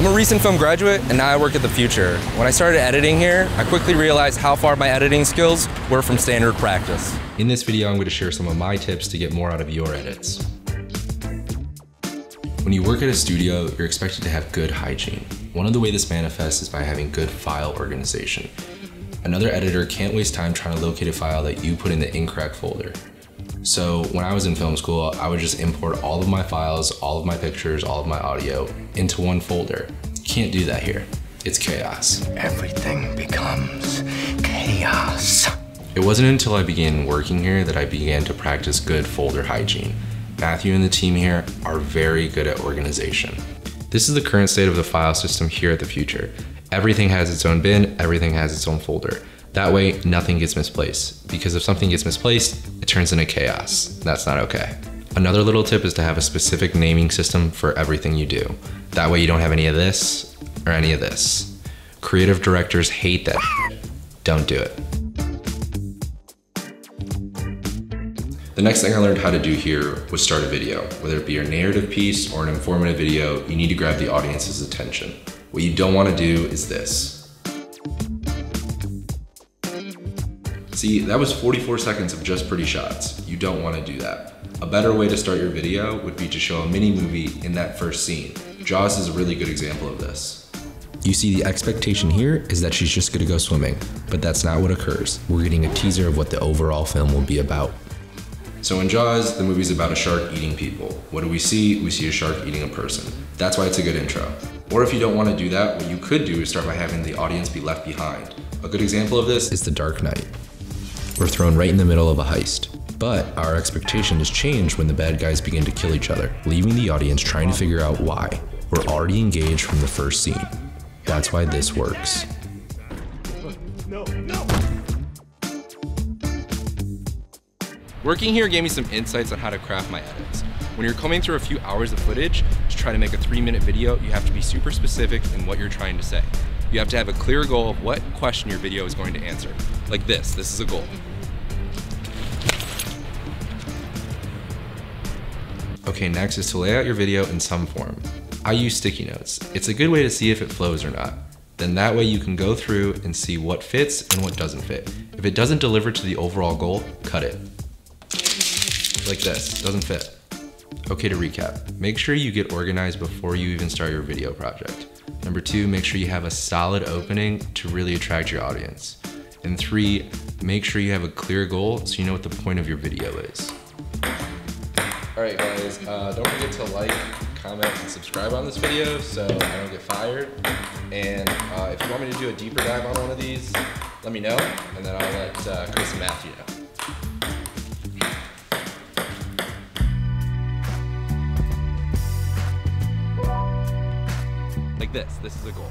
I'm a recent film graduate and now I work at the Futur. When I started editing here, I quickly realized how far my editing skills were from standard practice. In this video, I'm going to share some of my tips to get more out of your edits. When you work at a studio, you're expected to have good hygiene. One of the way this manifests is by having good file organization. Another editor can't waste time trying to locate a file that you put in the incorrect folder. So when I was in film school, I would just import all of my files, all of my pictures, all of my audio into one folder. Can't do that here. It's chaos. Everything becomes chaos. It wasn't until I began working here that I began to practice good folder hygiene. Matthew and the team here are very good at organization. This is the current state of the file system here at the Futur. Everything has its own bin, everything has its own folder. That way, nothing gets misplaced. Because if something gets misplaced, it turns into chaos. That's not okay. Another little tip is to have a specific naming system for everything you do. That way you don't have any of this or any of this. Creative directors hate that. Don't do it. The next thing I learned how to do here was start a video. Whether it be a narrative piece or an informative video, you need to grab the audience's attention. What you don't want to do is this. See, that was 44 seconds of just pretty shots. You don't want to do that. A better way to start your video would be to show a mini movie in that first scene. Jaws is a really good example of this. You see, the expectation here is that she's just gonna go swimming, but that's not what occurs. We're getting a teaser of what the overall film will be about. So in Jaws, the movie's about a shark eating people. What do we see? We see a shark eating a person. That's why it's a good intro. Or if you don't want to do that, what you could do is start by having the audience be left behind. A good example of this is The Dark Knight. We're thrown right in the middle of a heist. But our expectation is changed when the bad guys begin to kill each other, leaving the audience trying to figure out why. We're already engaged from the first scene. That's why this works. Working here gave me some insights on how to craft my edits. When you're combing through a few hours of footage to try to make a three minute video, you have to be super specific in what you're trying to say. You have to have a clear goal of what question your video is going to answer. Like this, this is a goal. Okay, next is to lay out your video in some form. I use sticky notes. It's a good way to see if it flows or not. Then that way you can go through and see what fits and what doesn't fit. If it doesn't deliver to the overall goal, cut it. Like this, doesn't fit. Okay, to recap, make sure you get organized before you even start your video project. Number two, make sure you have a solid opening to really attract your audience. And three, make sure you have a clear goal so you know what the point of your video is. All right, guys, uh, don't forget to like, comment, and subscribe on this video so I don't get fired. And uh, if you want me to do a deeper dive on one of these, let me know, and then I'll let uh, Chris and Matthew know. Like this, this is a goal.